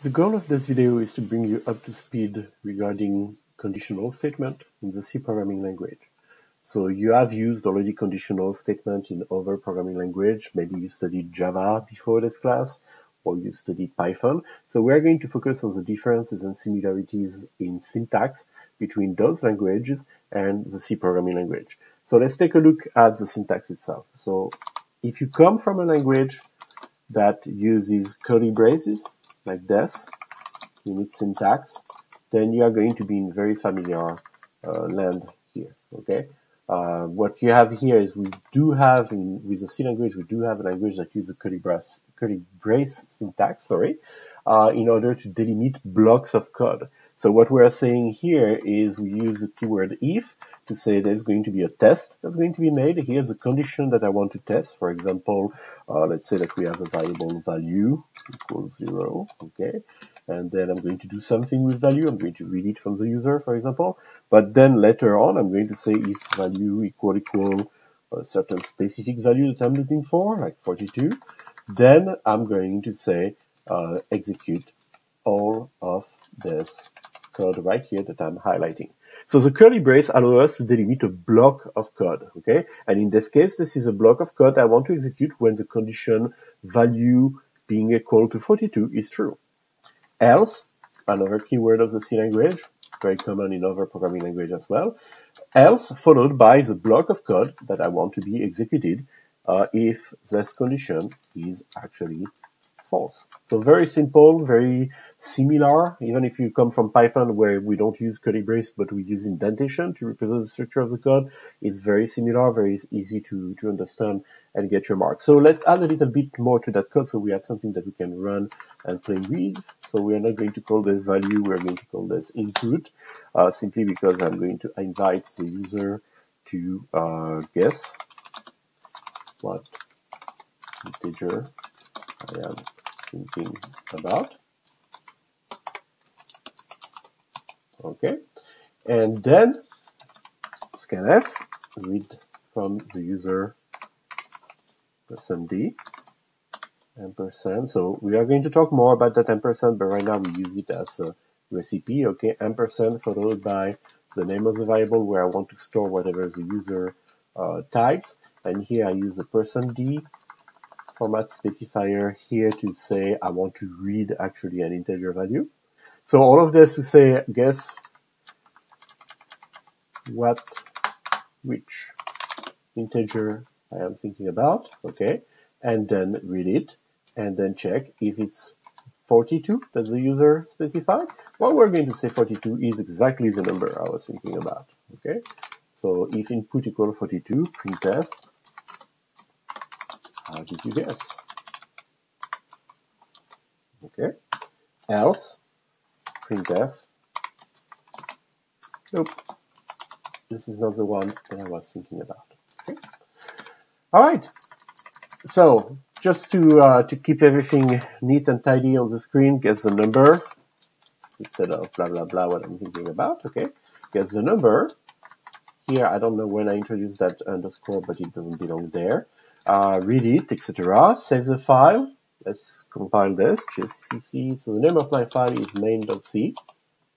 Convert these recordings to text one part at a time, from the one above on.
The goal of this video is to bring you up to speed regarding conditional statement in the C programming language. So you have used already conditional statement in other programming language. Maybe you studied Java before this class or you studied Python. So we're going to focus on the differences and similarities in syntax between those languages and the C programming language. So let's take a look at the syntax itself. So if you come from a language that uses curly braces, like this, unit syntax, then you are going to be in very familiar uh, land here, okay? Uh, what you have here is we do have, in, with the C language, we do have a language that uses curly brace, curly brace syntax, sorry, uh, in order to delimit blocks of code. So what we are saying here is we use the keyword if to say there's going to be a test that's going to be made. Here's a condition that I want to test. For example, uh, let's say that we have a variable value equals zero, okay? And then I'm going to do something with value. I'm going to read it from the user, for example. But then later on, I'm going to say if value equal equal a certain specific value that I'm looking for, like 42, then I'm going to say uh, execute all of this code right here that I'm highlighting. So the curly brace allows us to delimit a block of code, okay? And in this case, this is a block of code I want to execute when the condition value being equal to 42 is true. Else, another keyword of the C language, very common in other programming language as well, else followed by the block of code that I want to be executed uh, if this condition is actually false. So very simple, very similar, even if you come from Python where we don't use curly brace, but we use indentation to represent the structure of the code. It's very similar, very easy to, to understand and get your mark. So let's add a little bit more to that code so we have something that we can run and play with. So we are not going to call this value, we're going to call this input, uh, simply because I'm going to invite the user to uh, guess what integer I am thinking about. Okay, and then scanf read from the user percent d ampersand. So we are going to talk more about that ampersand, but right now we use it as a recipe. Okay, ampersand followed by the name of the variable where I want to store whatever the user uh, types. And here I use the percent d format specifier here to say I want to read actually an integer value. So all of this to say, guess what, which integer I am thinking about, okay, and then read it, and then check if it's 42 that the user specified. Well, we're going to say 42 is exactly the number I was thinking about, okay. So if input equal 42, printf how did you guess? Okay. Else, printf. Nope. This is not the one that I was thinking about. Okay. All right. So just to uh, to keep everything neat and tidy on the screen, guess the number instead of blah blah blah what I'm thinking about. Okay. Guess the number. Here I don't know when I introduced that underscore, but it doesn't belong there uh, read it, etc. Save the file. Let's compile this, just cc. So the name of my file is main.c.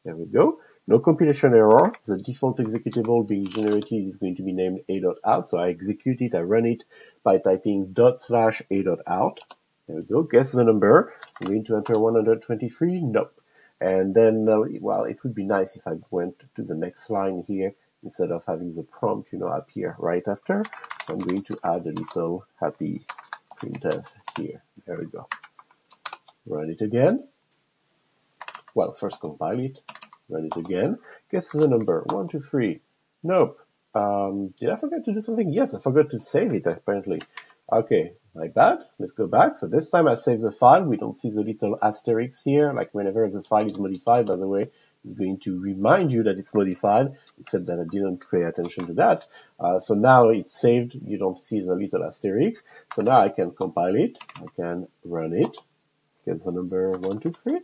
There we go. No compilation error. The default executable being generated is going to be named a.out. So I execute it, I run it by typing dot slash a.out. There we go. Guess the number. I'm going to enter 123. Nope. And then, uh, well, it would be nice if I went to the next line here instead of having the prompt, you know, appear right after. I'm going to add a little happy printf here. There we go. Run it again. Well, first compile it, run it again. Guess the number, one, two, three. Nope. Um, did I forget to do something? Yes, I forgot to save it apparently. Okay, my bad. Let's go back. So this time I save the file. We don't see the little asterisk here, like whenever the file is modified, by the way, it's going to remind you that it's modified, except that I didn't pay attention to that. Uh, so now it's saved. You don't see the little asterisk. So now I can compile it. I can run it. Get the number one, two, three.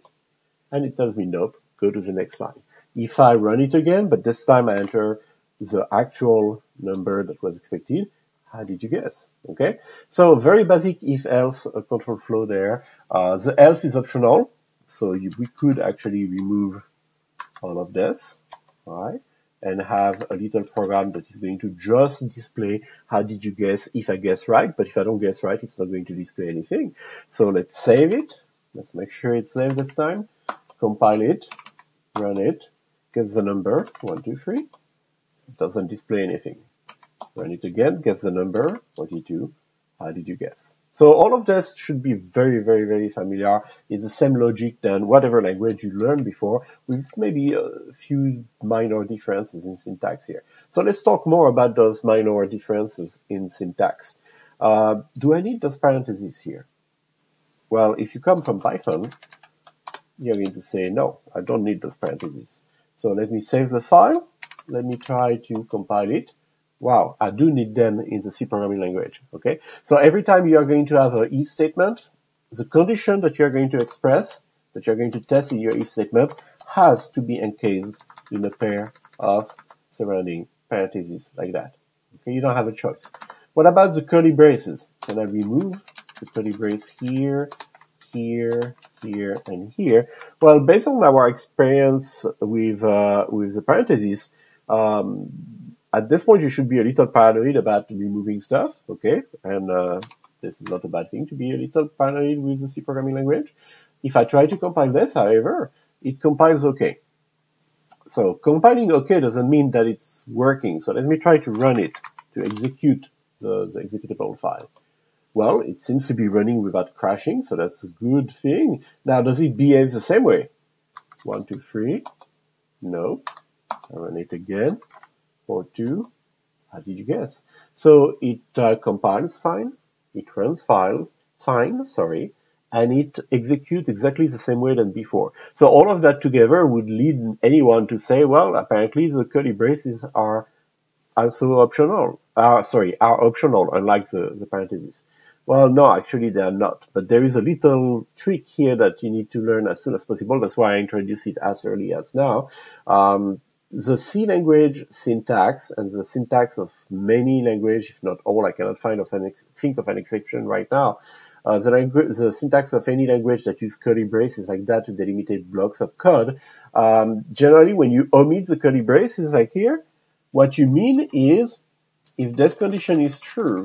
And it tells me nope. Go to the next line. If I run it again, but this time I enter the actual number that was expected, how did you guess? Okay. So very basic if else uh, control flow there. Uh, the else is optional. So you, we could actually remove all of this, right? And have a little program that is going to just display how did you guess if I guess right, but if I don't guess right, it's not going to display anything. So let's save it. Let's make sure it's saved this time. Compile it, run it, gets the number, one, two, three. It doesn't display anything. Run it again, guess the number, 42. How did you guess? So all of this should be very, very, very familiar. It's the same logic than whatever language you learned before, with maybe a few minor differences in syntax here. So let's talk more about those minor differences in syntax. Uh, do I need those parentheses here? Well, if you come from Python, you're going to say, no, I don't need those parentheses. So let me save the file. Let me try to compile it. Wow, I do need them in the C programming language. Okay, so every time you are going to have an if statement, the condition that you are going to express, that you are going to test in your if statement, has to be encased in a pair of surrounding parentheses like that. Okay, you don't have a choice. What about the curly braces? Can I remove the curly brace here, here, here, and here? Well, based on our experience with uh, with the parentheses, um, at this point, you should be a little paranoid about removing stuff, okay? And uh, this is not a bad thing to be a little paranoid with the C programming language. If I try to compile this, however, it compiles okay. So compiling okay doesn't mean that it's working. So let me try to run it to execute the, the executable file. Well, it seems to be running without crashing, so that's a good thing. Now, does it behave the same way? One, two, three. No. I run it again or two. How did you guess? So it uh, compiles fine, it runs files fine, sorry, and it executes exactly the same way than before. So all of that together would lead anyone to say, well, apparently the curly braces are also optional. Uh, sorry, are optional, unlike the, the parentheses. Well, no, actually they are not. But there is a little trick here that you need to learn as soon as possible. That's why I introduce it as early as now. Um, the C language syntax and the syntax of many language, if not all, I cannot find of an think of an exception right now. Uh, the, the syntax of any language that use curly braces like that to delimitate blocks of code. Um, generally, when you omit the curly braces like here, what you mean is, if this condition is true,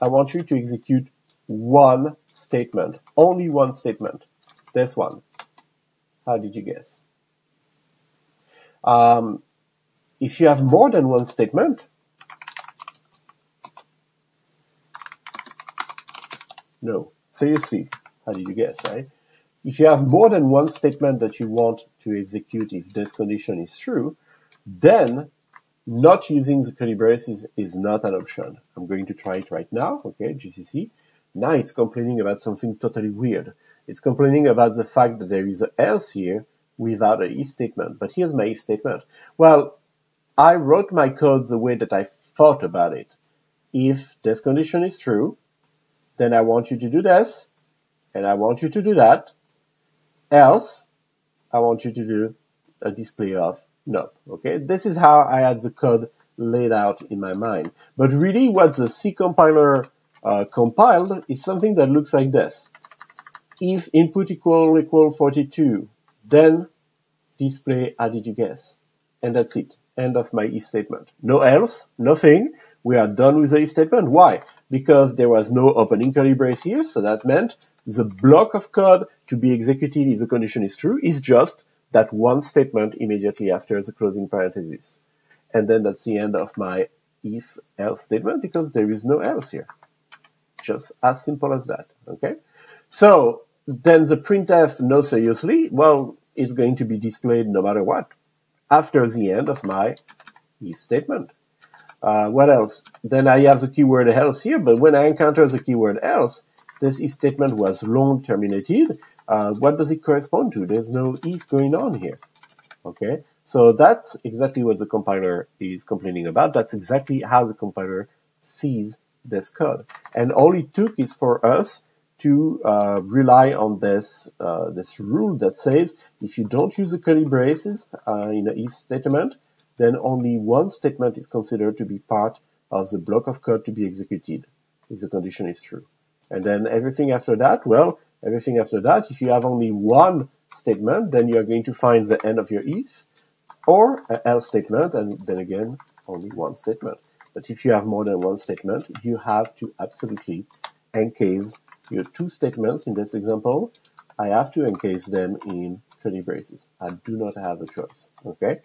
I want you to execute one statement, only one statement. This one. How did you guess? Um, if you have more than one statement, no, So you see, how did you guess, right? If you have more than one statement that you want to execute if this condition is true, then not using the curly braces is not an option. I'm going to try it right now, okay, GCC. Now it's complaining about something totally weird. It's complaining about the fact that there is an else here without a if statement. But here's my if statement. Well, I wrote my code the way that I thought about it. If this condition is true, then I want you to do this, and I want you to do that. Else, I want you to do a display of no. Okay, this is how I had the code laid out in my mind. But really, what the C compiler uh, compiled is something that looks like this. If input equal equal 42, then display how did you guess? And that's it. End of my if statement. No else, nothing. We are done with the if statement. Why? Because there was no opening curly brace here, so that meant the block of code to be executed if the condition is true is just that one statement immediately after the closing parenthesis. And then that's the end of my if else statement because there is no else here. Just as simple as that. Okay. So then the printf, no seriously, well, is going to be displayed no matter what after the end of my if statement. Uh, what else? Then I have the keyword else here, but when I encounter the keyword else, this if statement was long terminated. Uh, what does it correspond to? There's no if going on here. Okay, so that's exactly what the compiler is complaining about. That's exactly how the compiler sees this code. And all it took is for us to uh, rely on this uh, this rule that says if you don't use the curly braces uh, in an if statement, then only one statement is considered to be part of the block of code to be executed if the condition is true. And then everything after that, well, Everything after that, if you have only one statement, then you are going to find the end of your if, or an else statement, and then again, only one statement. But if you have more than one statement, you have to absolutely encase your two statements in this example. I have to encase them in curly braces. I do not have a choice. Okay.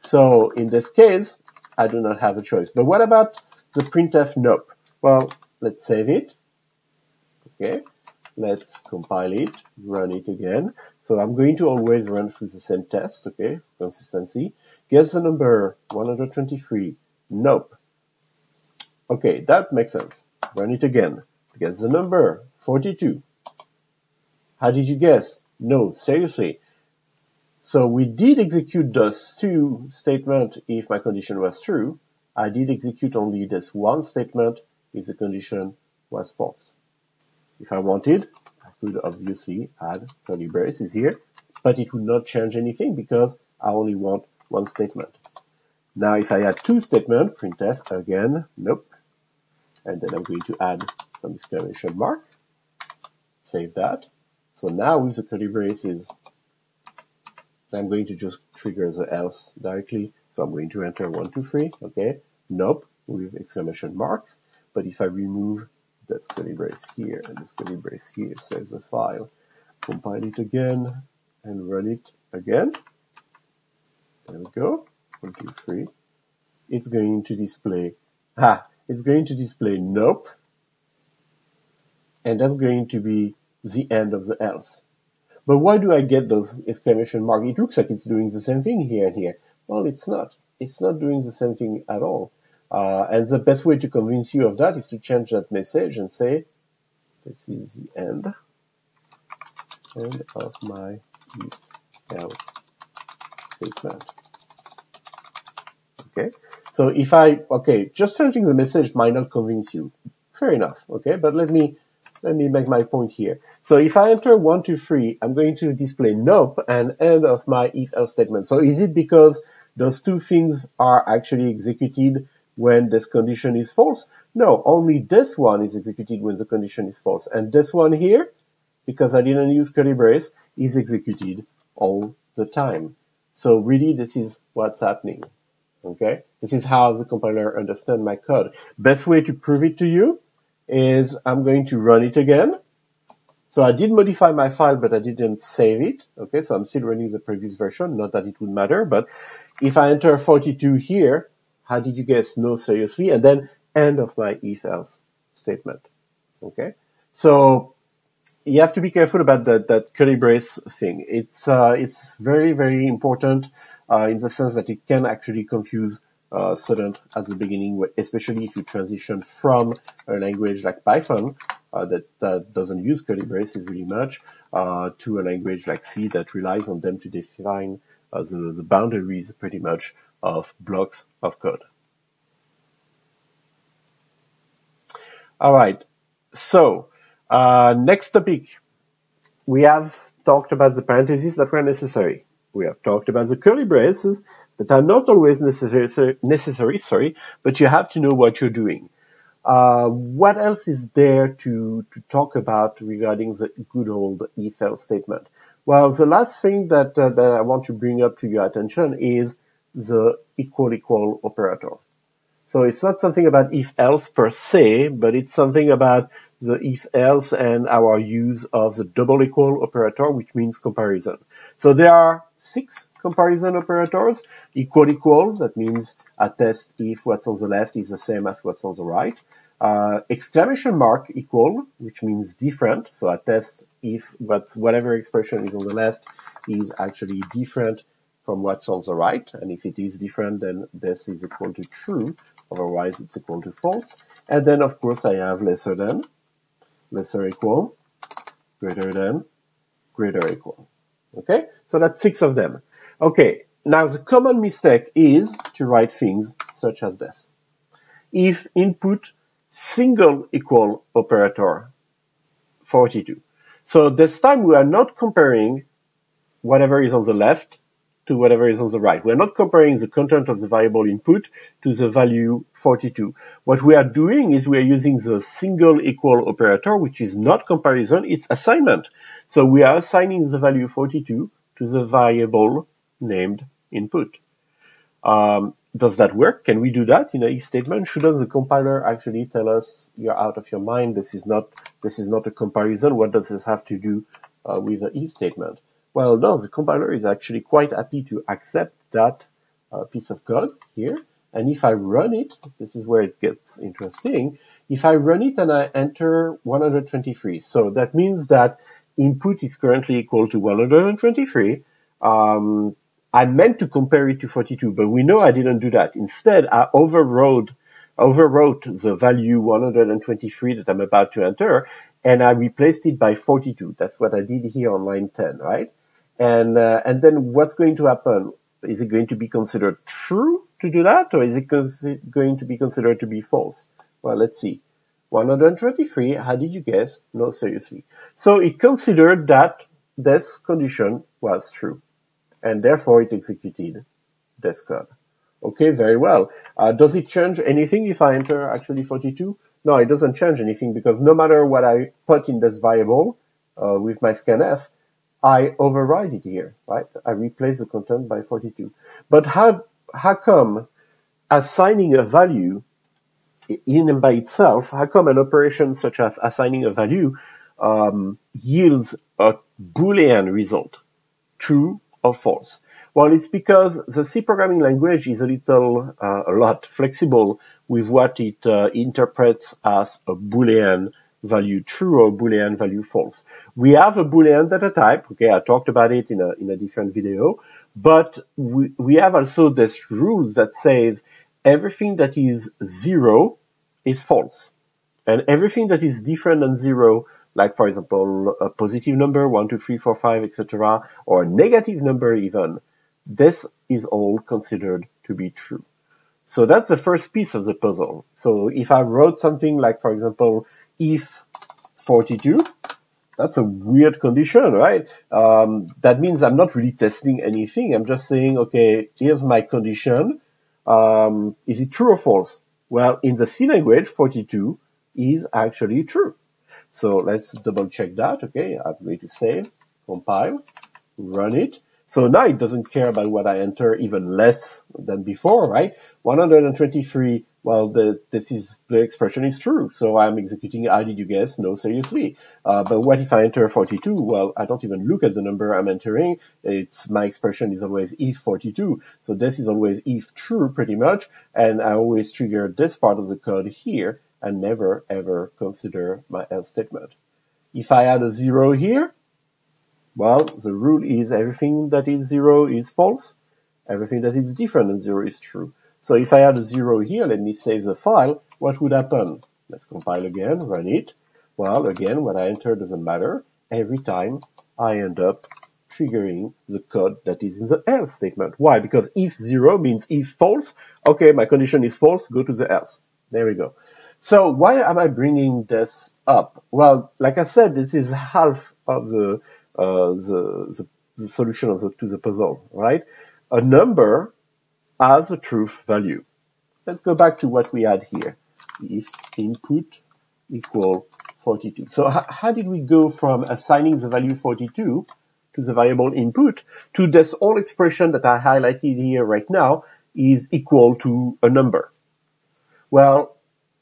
So in this case, I do not have a choice. But what about the printf nope? Well, let's save it. Okay. Let's compile it, run it again. So I'm going to always run through the same test, okay, consistency. Guess the number 123. Nope. Okay, that makes sense. Run it again. Guess the number 42. How did you guess? No, seriously. So we did execute this two statement if my condition was true. I did execute only this one statement if the condition was false. If I wanted, I could obviously add curly braces here, but it would not change anything because I only want one statement. Now if I add two statements, printf again, nope. And then I'm going to add some exclamation mark. Save that. So now with the curly braces, I'm going to just trigger the else directly. So I'm going to enter one, two, three, okay. Nope, with exclamation marks. But if I remove that curly brace here and this curly brace here, save the file, compile it again, and run it again. There we go. One, two, three. It's going to display, ah, it's going to display nope. And that's going to be the end of the else. But why do I get those exclamation mark? It looks like it's doing the same thing here and here. Well, it's not. It's not doing the same thing at all. Uh, and the best way to convince you of that is to change that message and say, this is the end, end of my else statement. Okay. So if I, okay, just changing the message might not convince you. Fair enough. Okay. But let me, let me make my point here. So if I enter one, two, three, I'm going to display nope and end of my if else statement. So is it because those two things are actually executed when this condition is false? No, only this one is executed when the condition is false. And this one here, because I didn't use curly brace, is executed all the time. So really this is what's happening. Okay. This is how the compiler understands my code. Best way to prove it to you is I'm going to run it again. So I did modify my file, but I didn't save it. Okay, so I'm still running the previous version. Not that it would matter, but if I enter 42 here, how did you guess? No, seriously. And then end of my if else statement. Okay. So you have to be careful about that, that curly brace thing. It's, uh, it's very, very important, uh, in the sense that it can actually confuse uh, at the beginning, especially if you transition from a language like Python uh, that, that doesn't use curly braces really much uh, to a language like C that relies on them to define uh, the, the boundaries pretty much of blocks of code. All right. So uh, next topic, we have talked about the parentheses that were necessary. We have talked about the curly braces that are not always necessary, necessary, sorry, but you have to know what you're doing. Uh, what else is there to, to talk about regarding the good old else statement? Well, the last thing that, uh, that I want to bring up to your attention is the equal equal operator. So it's not something about if else per se, but it's something about the if else and our use of the double equal operator, which means comparison. So there are six comparison operators. Equal equal, that means attest if what's on the left is the same as what's on the right. Uh, exclamation mark equal, which means different. So attest if what, whatever expression is on the left is actually different from what's on the right. And if it is different, then this is equal to true. Otherwise, it's equal to false. And then, of course, I have lesser than, lesser equal, greater than, greater equal. Okay? So that's six of them. Okay. Now the common mistake is to write things such as this. If input single equal operator 42. So this time we are not comparing whatever is on the left to whatever is on the right. We're not comparing the content of the variable input to the value 42. What we are doing is we are using the single equal operator, which is not comparison, it's assignment. So we are assigning the value 42 to the variable named input. Um, does that work? Can we do that in a if statement? Shouldn't the compiler actually tell us you're out of your mind? This is not this is not a comparison. What does this have to do uh, with an if statement? Well, no, the compiler is actually quite happy to accept that uh, piece of code here. And if I run it, this is where it gets interesting. If I run it and I enter 123, so that means that input is currently equal to 123. Um, I meant to compare it to 42, but we know I didn't do that. Instead, I overrode, overwrote the value 123 that I'm about to enter, and I replaced it by 42. That's what I did here on line 10, right? And, uh, and then what's going to happen? Is it going to be considered true to do that, or is it going to be considered to be false? Well, let's see. 123, how did you guess? No, seriously. So it considered that this condition was true, and therefore it executed this code. Okay, very well. Uh, does it change anything if I enter actually 42? No, it doesn't change anything because no matter what I put in this variable uh, with my scanf, I override it here, right? I replace the content by 42. But how, how come assigning a value in and by itself, how come an operation such as assigning a value um, yields a Boolean result, true or false? Well, it's because the C programming language is a little, uh, a lot flexible with what it uh, interprets as a Boolean value true or Boolean value false. We have a Boolean data type. Okay, I talked about it in a, in a different video, but we, we have also this rule that says everything that is zero is false. And everything that is different than zero, like for example, a positive number, one, two, three, four, five, etc., or a negative number even, this is all considered to be true. So that's the first piece of the puzzle. So if I wrote something like, for example, if 42, that's a weird condition, right? Um, that means I'm not really testing anything. I'm just saying, okay, here's my condition. Um, is it true or false? Well, in the C language, 42 is actually true. So let's double check that. Okay, I'm going to save, compile, run it. So now it doesn't care about what I enter even less than before, right? 123 well, the, this is, the expression is true. So I'm executing, how did you guess? No, seriously. Uh, but what if I enter 42? Well, I don't even look at the number I'm entering. It's, my expression is always if 42. So this is always if true pretty much. And I always trigger this part of the code here and never ever consider my else statement. If I add a zero here, well, the rule is everything that is zero is false. Everything that is different than zero is true. So if I add a zero here, let me save the file, what would happen? Let's compile again, run it. Well, again, what I enter doesn't matter. Every time I end up triggering the code that is in the else statement. Why? Because if zero means if false, okay, my condition is false, go to the else. There we go. So why am I bringing this up? Well, like I said, this is half of the, uh, the, the, the, solution of the, to the puzzle, right? A number as a truth value. Let's go back to what we had here. If input equal 42. So how did we go from assigning the value 42 to the variable input to this whole expression that I highlighted here right now is equal to a number? Well,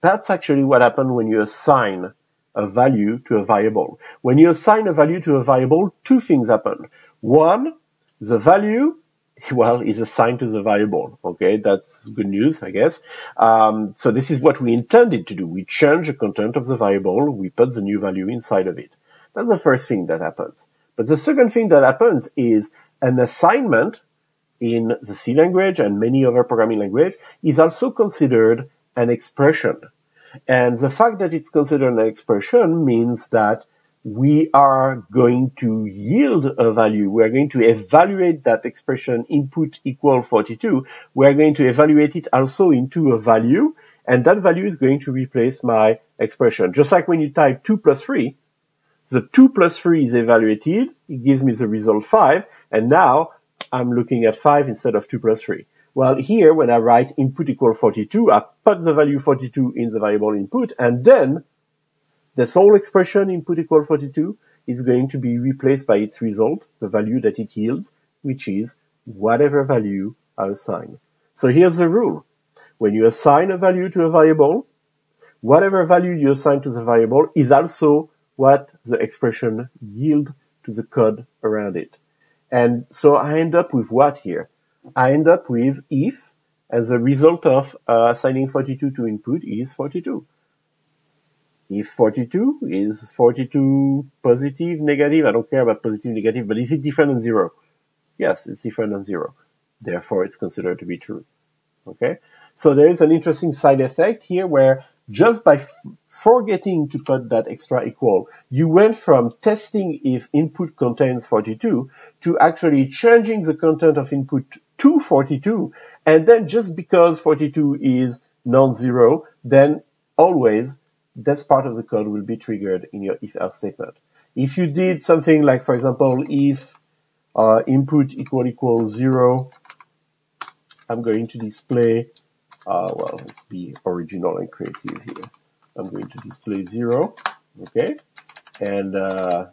that's actually what happens when you assign a value to a variable. When you assign a value to a variable, two things happen. One, the value well, is assigned to the variable. Okay, that's good news, I guess. Um, so this is what we intended to do. We change the content of the variable, we put the new value inside of it. That's the first thing that happens. But the second thing that happens is an assignment in the C language and many other programming language is also considered an expression. And the fact that it's considered an expression means that we are going to yield a value. We are going to evaluate that expression input equal 42. We are going to evaluate it also into a value, and that value is going to replace my expression. Just like when you type 2 plus 3, the 2 plus 3 is evaluated, it gives me the result 5, and now I'm looking at 5 instead of 2 plus 3. Well, here, when I write input equal 42, I put the value 42 in the variable input, and then this whole expression input equal 42 is going to be replaced by its result, the value that it yields, which is whatever value I assign. So here's the rule. When you assign a value to a variable, whatever value you assign to the variable is also what the expression yield to the code around it. And so I end up with what here? I end up with if as a result of uh, assigning 42 to input is 42. If 42 is 42 positive, negative, I don't care about positive, negative, but is it different than zero? Yes, it's different than zero. Therefore, it's considered to be true. Okay? So there is an interesting side effect here where just by forgetting to put that extra equal, you went from testing if input contains 42 to actually changing the content of input to 42. And then just because 42 is non-zero, then always this part of the code will be triggered in your if else statement. If you did something like, for example, if uh, input equal equal zero, I'm going to display, uh, well, let's be original and creative here. I'm going to display zero, okay? And uh,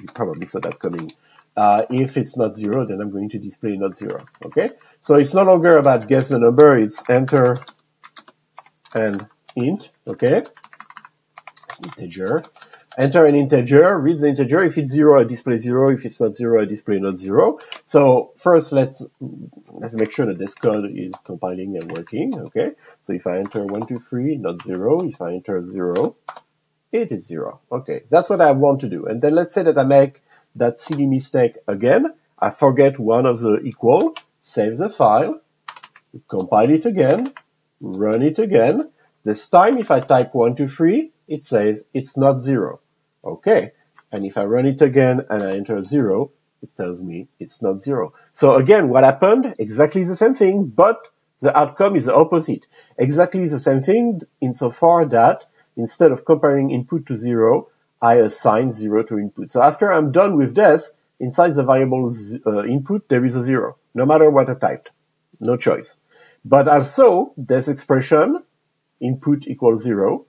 you probably saw that coming. Uh, if it's not zero, then I'm going to display not zero, okay? So it's no longer about guess the number, it's enter and int, okay? Integer. Enter an integer, read the integer. If it's zero, I display zero. If it's not zero, I display not zero. So first, let's let's make sure that this code is compiling and working. Okay. So if I enter one, two, three, not zero. If I enter zero, it is zero. Okay. That's what I want to do. And then let's say that I make that silly mistake again. I forget one of the equal. Save the file. Compile it again. Run it again. This time, if I type one, two, three, it says it's not zero. Okay. And if I run it again and I enter zero, it tells me it's not zero. So again, what happened? Exactly the same thing, but the outcome is the opposite. Exactly the same thing insofar that instead of comparing input to zero, I assign zero to input. So after I'm done with this, inside the variable uh, input, there is a zero, no matter what I typed. No choice. But also, this expression, input equals zero,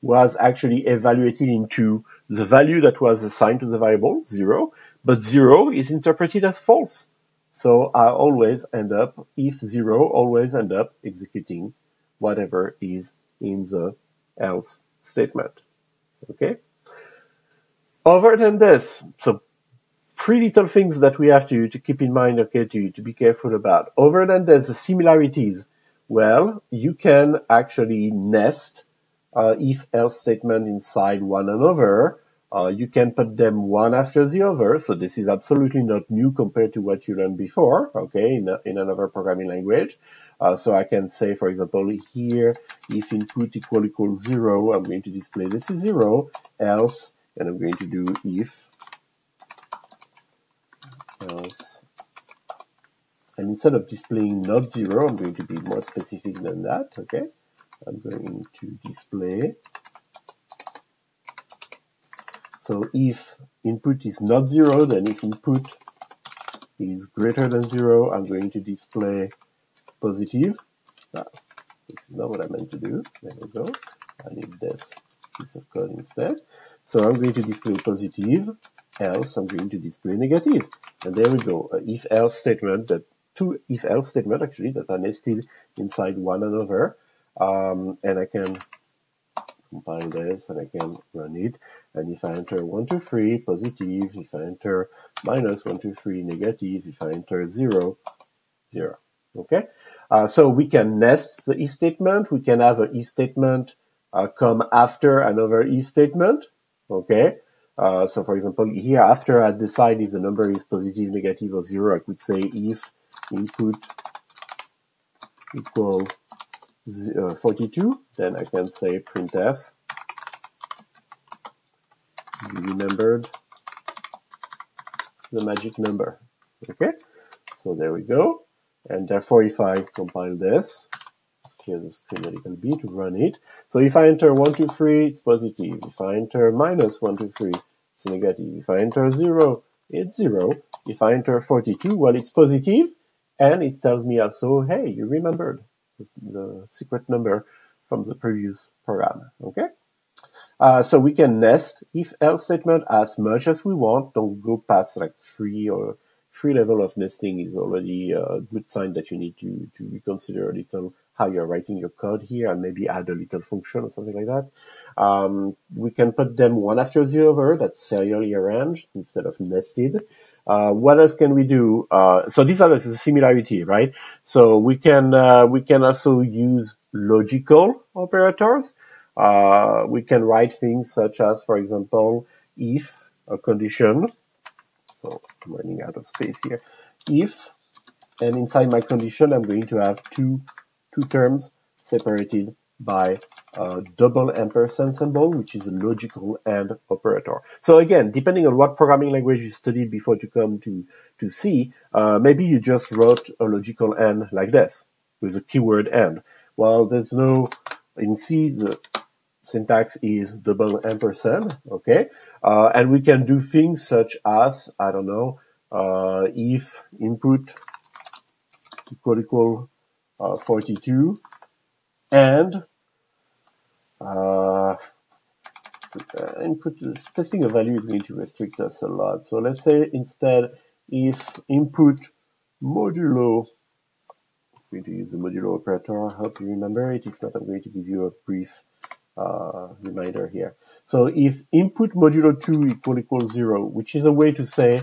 was actually evaluated into the value that was assigned to the variable, zero, but zero is interpreted as false. So I always end up, if zero, always end up executing whatever is in the else statement. Okay? Other than this, so three little things that we have to, to keep in mind, okay, to, to be careful about. Other than this, the similarities, well, you can actually nest uh, if else statement inside one another. Uh, you can put them one after the other. So this is absolutely not new compared to what you learned before, okay, in, a, in another programming language. Uh, so I can say, for example, here, if input equal equals zero, I'm going to display this is zero, else, and I'm going to do if else. And instead of displaying not zero, I'm going to be more specific than that, okay? I'm going to display. So if input is not zero, then if input is greater than zero, I'm going to display positive. Ah, this is not what I meant to do. There we go. I need this piece of code instead. So I'm going to display positive, else I'm going to display negative. And there we go, a if else statement that two if else statement actually that are nested inside one another um, and I can compile this and I can run it. And if I enter 1, 2, 3, positive, if I enter minus 1, 2, 3, negative, if I enter 0, 0. Okay? Uh, so we can nest the if statement. We can have an if statement uh, come after another if statement. Okay? Uh, so for example, here after I decide if the number is positive, negative, or 0, I could say if input equal uh, 42, then I can say printf remembered the magic number. Okay, so there we go. And therefore, if I compile this, clear the screen a little bit to run it. So if I enter 1, 2, 3, it's positive. If I enter minus 1, 2, 3, it's negative. If I enter 0, it's 0. If I enter 42, well, it's positive, and it tells me also, hey, you remembered the secret number from the previous program. Okay. Uh, so we can nest if else statement as much as we want. Don't go past like three or three level of nesting is already a good sign that you need to, to reconsider a little how you're writing your code here and maybe add a little function or something like that. Um, we can put them one after the other, that's serially arranged instead of nested. Uh, what else can we do? Uh, so these are the similarity, right? So we can uh, we can also use logical operators. Uh, we can write things such as, for example, if a condition. So I'm running out of space here. If and inside my condition, I'm going to have two two terms separated by a double ampersand symbol, which is a logical AND operator. So again, depending on what programming language you studied before to come to, to C, uh, maybe you just wrote a logical AND like this, with a keyword AND. Well, there's no, in C, the syntax is double ampersand, okay? Uh, and we can do things such as, I don't know, uh, if input equal equal uh, 42 and uh, input testing a value is going to restrict us a lot. So let's say instead if input modulo, I'm going to use the modulo operator, I hope you remember it. If not, I'm going to give you a brief uh, reminder here. So if input modulo 2 equal equals 0, which is a way to say,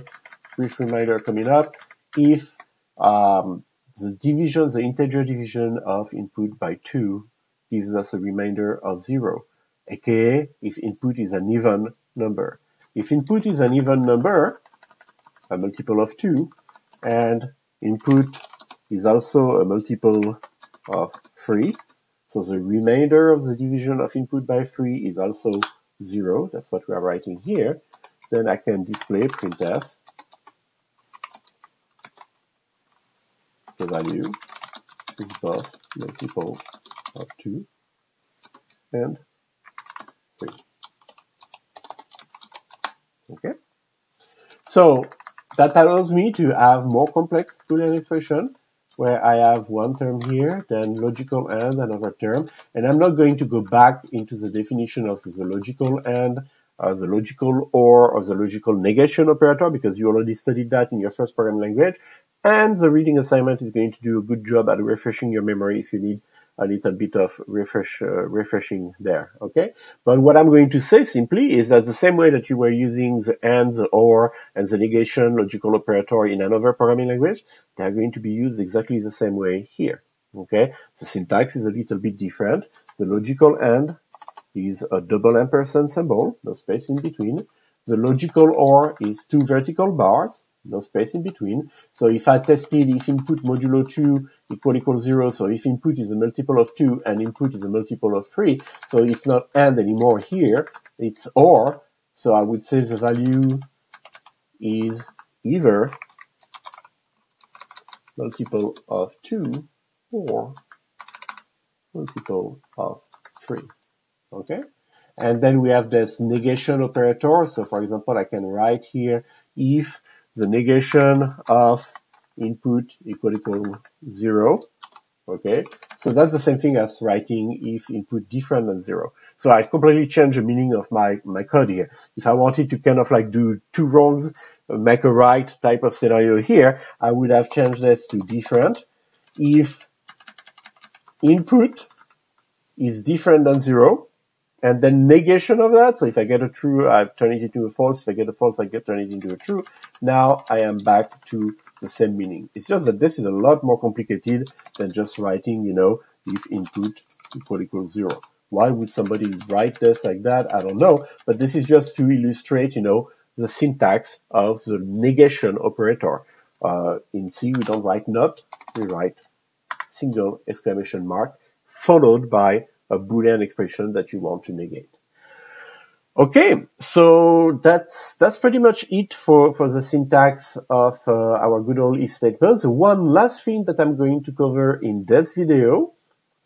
brief reminder coming up, if um, the division, the integer division of input by 2 gives us a remainder of 0, aka if input is an even number. If input is an even number, a multiple of 2, and input is also a multiple of 3, so the remainder of the division of input by 3 is also 0, that's what we are writing here, then I can display printf the value is both multiple of 2 and 3. Okay? So that allows me to have more complex Boolean expression where I have one term here, then logical and another term. And I'm not going to go back into the definition of the logical and uh, the logical or, or the logical negation operator because you already studied that in your first programming language. And the reading assignment is going to do a good job at refreshing your memory if you need a little bit of refresh, uh, refreshing there, okay? But what I'm going to say simply is that the same way that you were using the AND, the OR, and the negation logical operator in another programming language, they are going to be used exactly the same way here, okay? The syntax is a little bit different. The logical AND is a double ampersand symbol, no space in between. The logical OR is two vertical bars, no space in between. So if I tested if input modulo 2 equal equal 0, so if input is a multiple of 2 and input is a multiple of 3, so it's not AND anymore here, it's OR, so I would say the value is either multiple of 2 or multiple of 3. Okay? And then we have this negation operator. So for example, I can write here if the negation of input equal equal zero. Okay, so that's the same thing as writing if input different than zero. So I completely change the meaning of my, my code here. If I wanted to kind of like do two wrongs, make a right type of scenario here, I would have changed this to different. If input is different than zero, and then negation of that. So if I get a true, I turn it into a false. If I get a false, I get turn it into a true. Now I am back to the same meaning. It's just that this is a lot more complicated than just writing, you know, if input equal equals zero. Why would somebody write this like that? I don't know. But this is just to illustrate, you know, the syntax of the negation operator. Uh, in C, we don't write not, we write single exclamation mark followed by a Boolean expression that you want to negate. Okay, so that's that's pretty much it for, for the syntax of uh, our good old if statements. One last thing that I'm going to cover in this video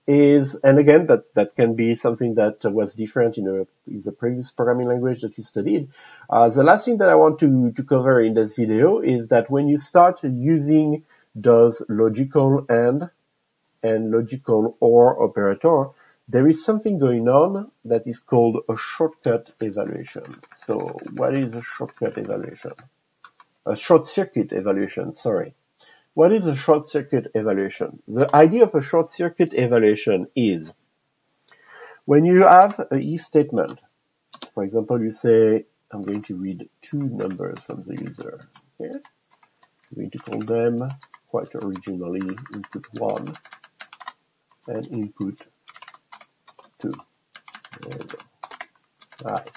is, and again, that, that can be something that was different in, a, in the previous programming language that you studied. Uh, the last thing that I want to, to cover in this video is that when you start using those logical AND and logical OR operator, there is something going on that is called a shortcut evaluation. So what is a shortcut evaluation? A short circuit evaluation, sorry. What is a short circuit evaluation? The idea of a short circuit evaluation is when you have a if statement, for example, you say, I'm going to read two numbers from the user. Okay? I'm going to call them quite originally input one and input two. There. All right.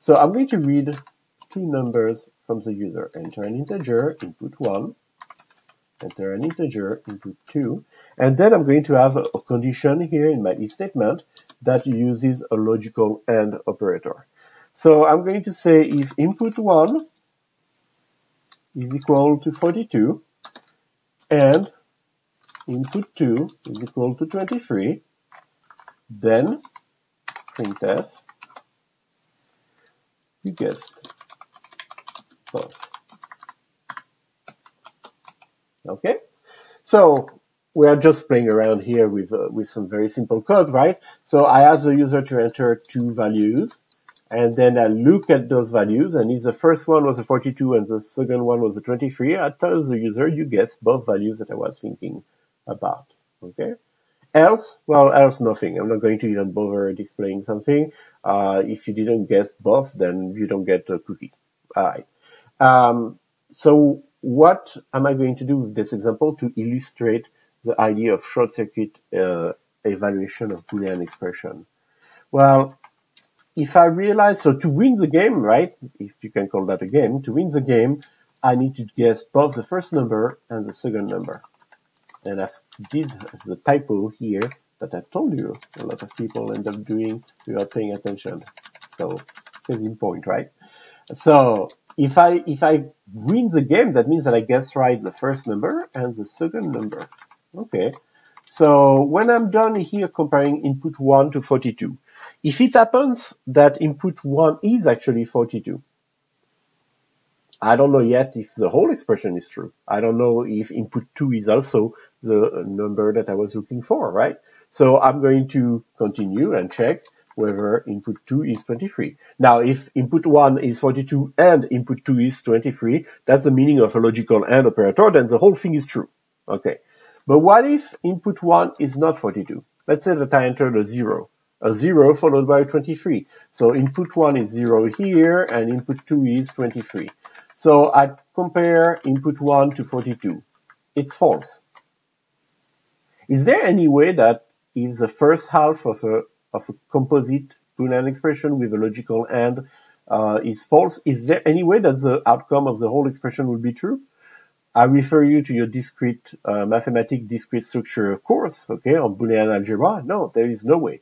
So I'm going to read two numbers from the user. Enter an integer, input one, enter an integer, input two, and then I'm going to have a condition here in my if statement that uses a logical AND operator. So I'm going to say if input one is equal to 42 and input 2 is equal to 23, then printf, you guessed both. Okay, so we are just playing around here with uh, with some very simple code, right? So I ask the user to enter two values, and then I look at those values, and if the first one was a 42 and the second one was a 23, I tell the user, you guessed both values that I was thinking about, okay? Else, well, else nothing. I'm not going to even bother displaying something. Uh, if you didn't guess both, then you don't get a cookie. Alright. Um, so what am I going to do with this example to illustrate the idea of short circuit uh, evaluation of Boolean expression? Well, if I realize, so to win the game, right, if you can call that a game, to win the game, I need to guess both the first number and the second number. And I did the typo here that I told you a lot of people end up doing without paying attention. So, saving point, right? So, if I, if I win the game, that means that I guess right the first number and the second number. Okay. So, when I'm done here comparing input 1 to 42, if it happens that input 1 is actually 42, I don't know yet if the whole expression is true. I don't know if input 2 is also the number that I was looking for, right? So I'm going to continue and check whether input 2 is 23. Now, if input 1 is 42 and input 2 is 23, that's the meaning of a logical AND operator, then the whole thing is true. Okay. But what if input 1 is not 42? Let's say that I entered a 0 a 0 followed by 23. So input 1 is 0 here, and input 2 is 23. So I compare input 1 to 42. It's false. Is there any way that if the first half of a, of a composite Boolean expression with a logical AND uh, is false, is there any way that the outcome of the whole expression will be true? I refer you to your discrete uh, mathematic discrete structure course, okay, on Boolean algebra. No, there is no way.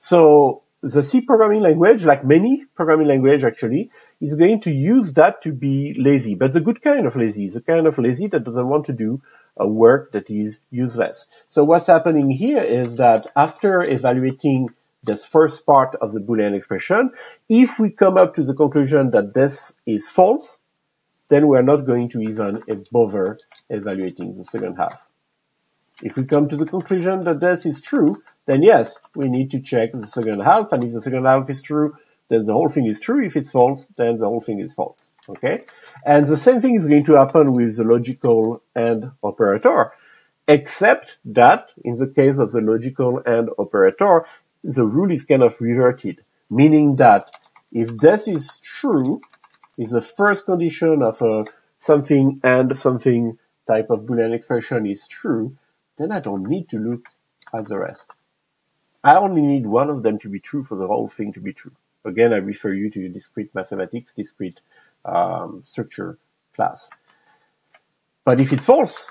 So the C programming language, like many programming language actually, is going to use that to be lazy, but the good kind of lazy, the kind of lazy that doesn't want to do a work that is useless. So what's happening here is that after evaluating this first part of the Boolean expression, if we come up to the conclusion that this is false, then we're not going to even bother evaluating the second half. If we come to the conclusion that this is true, then yes, we need to check the second half, and if the second half is true, then the whole thing is true. If it's false, then the whole thing is false. Okay? And the same thing is going to happen with the logical AND operator, except that in the case of the logical AND operator, the rule is kind of reverted, meaning that if this is true, if the first condition of a something and something type of Boolean expression is true, then I don't need to look at the rest. I only need one of them to be true for the whole thing to be true. Again, I refer you to discrete mathematics, discrete um, structure class. But if it's false,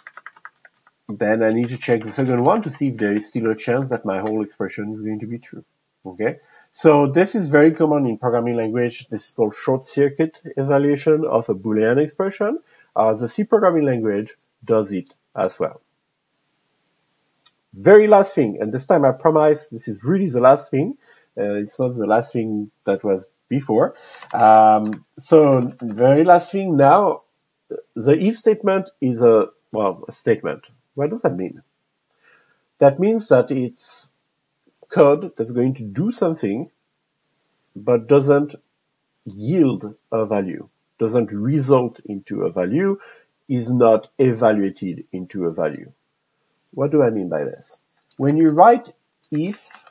then I need to check the second one to see if there is still a chance that my whole expression is going to be true. Okay? So this is very common in programming language. This is called short circuit evaluation of a Boolean expression. Uh, the C programming language does it as well. Very last thing, and this time I promise this is really the last thing. Uh, it's not the last thing that was before. Um, so very last thing now, the if statement is a, well, a statement. What does that mean? That means that it's code that's going to do something, but doesn't yield a value, doesn't result into a value, is not evaluated into a value. What do I mean by this? When you write if,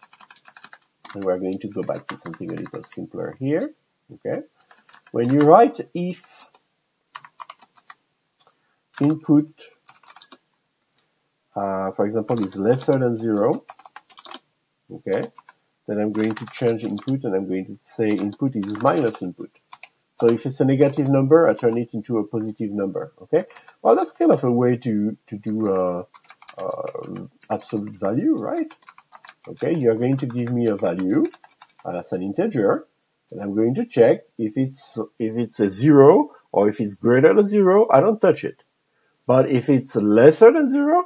and we're going to go back to something a little simpler here, okay? When you write if input, uh, for example, is lesser than zero, okay, then I'm going to change input and I'm going to say input is minus input. So if it's a negative number, I turn it into a positive number, okay? Well, that's kind of a way to, to do uh, uh, absolute value, right? Okay, you're going to give me a value as an integer, and I'm going to check if it's if it's a zero or if it's greater than zero, I don't touch it. But if it's lesser than zero,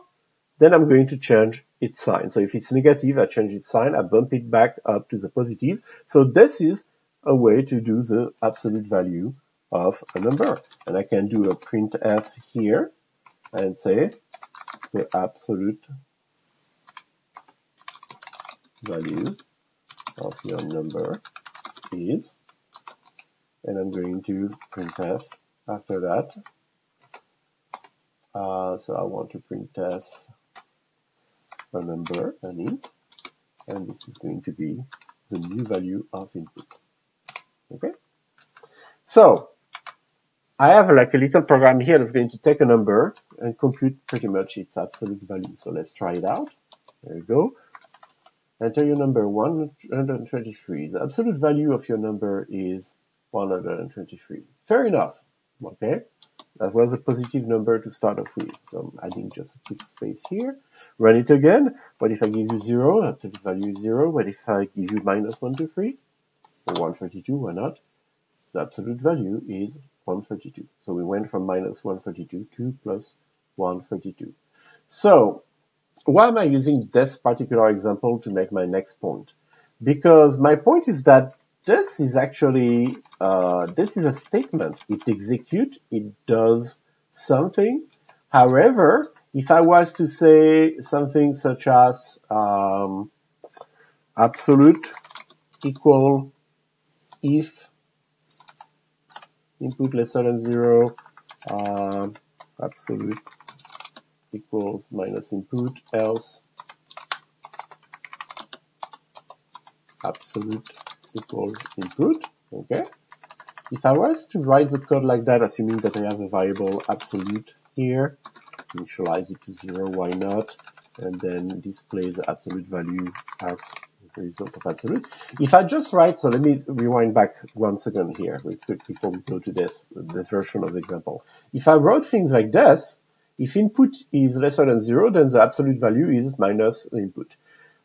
then I'm going to change its sign. So if it's negative, I change its sign, I bump it back up to the positive. So this is a way to do the absolute value of a number. And I can do a printf here and say the absolute value of your number is, and I'm going to printf after that. Uh, so I want to printf a number, an int, and this is going to be the new value of input. Okay? So, I have like a little program here that's going to take a number and compute pretty much its absolute value. So let's try it out. There you go. Enter your number 123. The absolute value of your number is 123. Fair enough. Okay. That was a positive number to start off with. So I'm adding just a quick space here. Run it again. What if I give you 0? Absolute value is 0. What if I give you minus 123? Or 132, why not? The absolute value is 132. So we went from minus 132 to plus 132. So why am I using this particular example to make my next point? Because my point is that this is actually, uh, this is a statement. It executes, it does something. However, if I was to say something such as um, absolute equal if input lesser than zero, uh, absolute equals minus input, else absolute equals input, okay? If I was to write the code like that, assuming that I have a variable absolute here, initialize it to zero, why not? And then display the absolute value as the result of absolute. If I just write, so let me rewind back one second here, before we go to this, this version of the example. If I wrote things like this, if input is lesser than zero, then the absolute value is minus the input,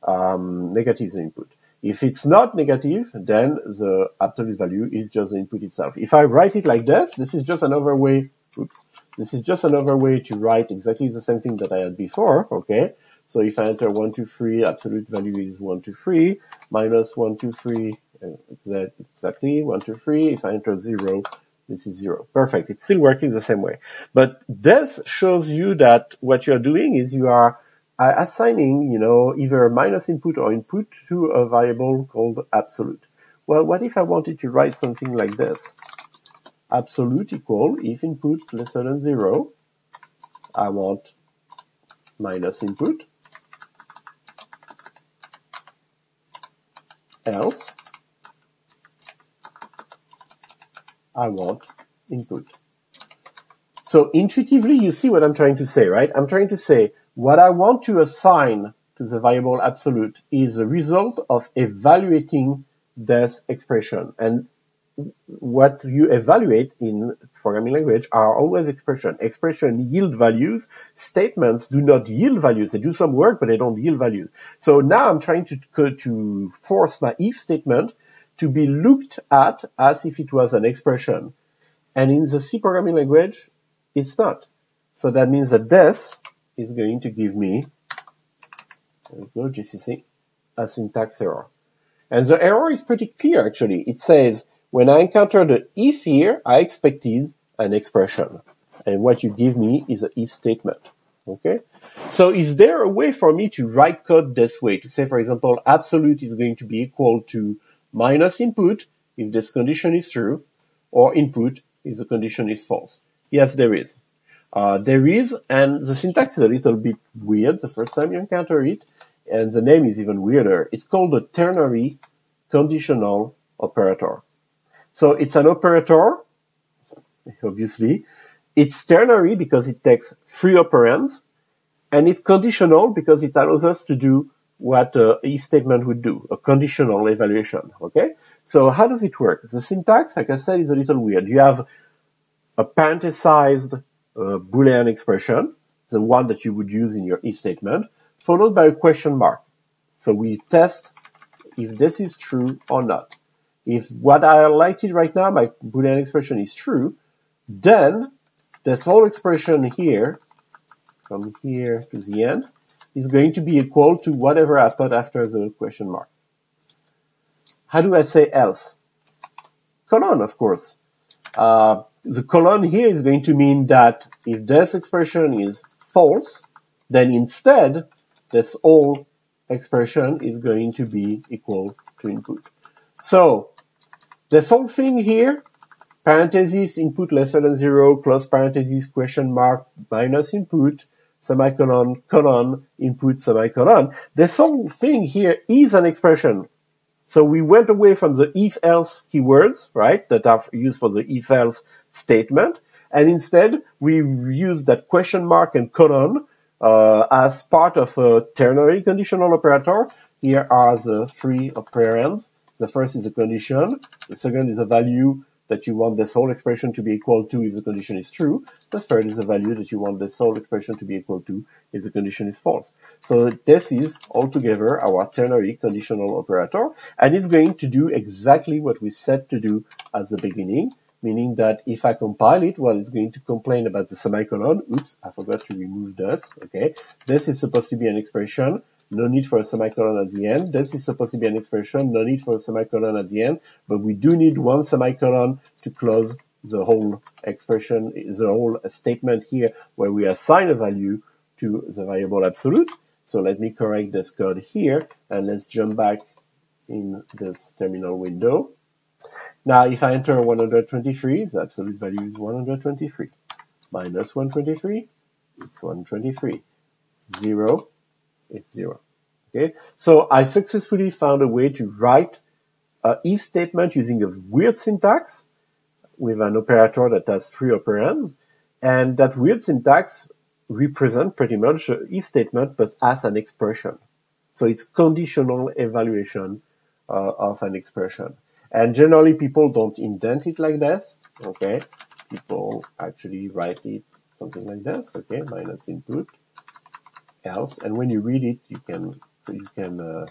um, negative the input. If it's not negative, then the absolute value is just the input itself. If I write it like this, this is just another way, oops, this is just another way to write exactly the same thing that I had before, okay? So if I enter 1, 2, 3, absolute value is 1, 2, 3, minus 1, 2, 3, uh, exactly, 1, 2, 3. If I enter 0, this is zero. Perfect. It's still working the same way. But this shows you that what you're doing is you are uh, assigning, you know, either minus input or input to a variable called absolute. Well, what if I wanted to write something like this? Absolute equal, if input lesser than zero, I want minus input, else I want input. So intuitively, you see what I'm trying to say, right? I'm trying to say what I want to assign to the variable absolute is a result of evaluating this expression. And what you evaluate in programming language are always expression. Expression yield values. Statements do not yield values. They do some work, but they don't yield values. So now I'm trying to, to force my if statement to be looked at as if it was an expression. And in the C programming language, it's not. So that means that this is going to give me, go, GCC, a syntax error. And the error is pretty clear actually. It says, when I encounter the if here, I expected an expression. And what you give me is an if statement. Okay? So is there a way for me to write code this way? To say, for example, absolute is going to be equal to minus input if this condition is true, or input if the condition is false? Yes, there is. Uh, there is, and the syntax is a little bit weird the first time you encounter it, and the name is even weirder. It's called a ternary conditional operator. So it's an operator, obviously. It's ternary because it takes three operands, and it's conditional because it allows us to do what a if statement would do, a conditional evaluation, okay? So how does it work? The syntax, like I said, is a little weird. You have a parenthesized uh, Boolean expression, the one that you would use in your if statement, followed by a question mark. So we test if this is true or not. If what I highlighted right now, my Boolean expression is true, then this whole expression here, from here to the end, is going to be equal to whatever I put after the question mark. How do I say else? Colon, of course. Uh, the colon here is going to mean that if this expression is false, then instead this whole expression is going to be equal to input. So this whole thing here, parentheses input lesser than zero, close parentheses question mark minus input, semicolon, colon, input, semicolon. This whole thing here is an expression. So we went away from the if-else keywords, right, that are used for the if-else statement, and instead we use that question mark and colon uh, as part of a ternary conditional operator. Here are the three operands. The first is a condition. The second is a value that you want this whole expression to be equal to if the condition is true. The third is the value that you want this whole expression to be equal to if the condition is false. So this is altogether our ternary conditional operator, and it's going to do exactly what we said to do at the beginning, meaning that if I compile it, well, it's going to complain about the semicolon. Oops, I forgot to remove this. Okay, this is supposed to be an expression no need for a semicolon at the end. This is supposed to be an expression, no need for a semicolon at the end, but we do need one semicolon to close the whole expression, the whole statement here where we assign a value to the variable absolute. So let me correct this code here and let's jump back in this terminal window. Now, if I enter 123, the absolute value is 123. Minus 123, it's 123. Zero, it's zero. Okay, so I successfully found a way to write a if statement using a weird syntax with an operator that has three operands, and that weird syntax represent pretty much an if statement but as an expression. So it's conditional evaluation uh, of an expression. And generally people don't indent it like this, okay? People actually write it something like this, okay? Minus input else. And when you read it, you can you can uh,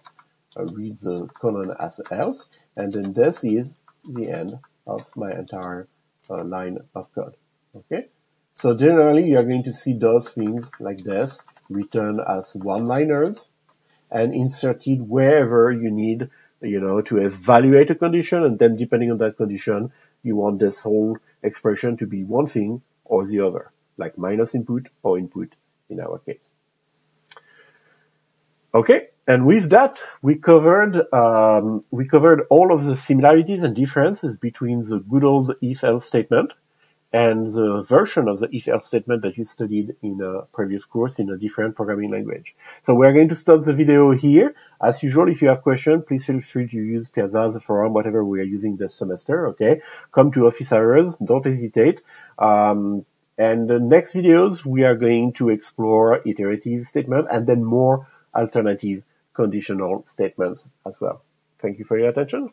uh, read the colon as else. And then this is the end of my entire uh, line of code. Okay. So generally, you're going to see those things like this written as one-liners and inserted wherever you need, you know, to evaluate a condition. And then depending on that condition, you want this whole expression to be one thing or the other, like minus input or input in our case. Okay, and with that, we covered um, we covered all of the similarities and differences between the good old if-else statement and the version of the if-else statement that you studied in a previous course in a different programming language. So we're going to stop the video here. As usual, if you have questions, please feel free to use Piazza, the forum, whatever we are using this semester. Okay, come to office hours. Don't hesitate. Um, and the next videos, we are going to explore iterative statement and then more alternative conditional statements as well. Thank you for your attention.